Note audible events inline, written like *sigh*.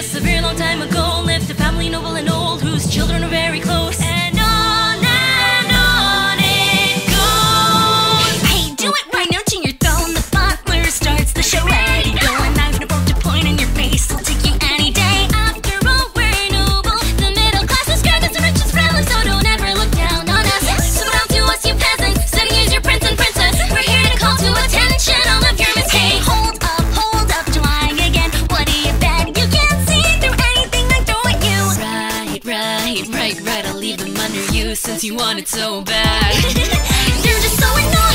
A very long time ago lived a family noble and old whose children are very close. right, I'll leave them under you since you want it so bad. *laughs* You're just so annoying.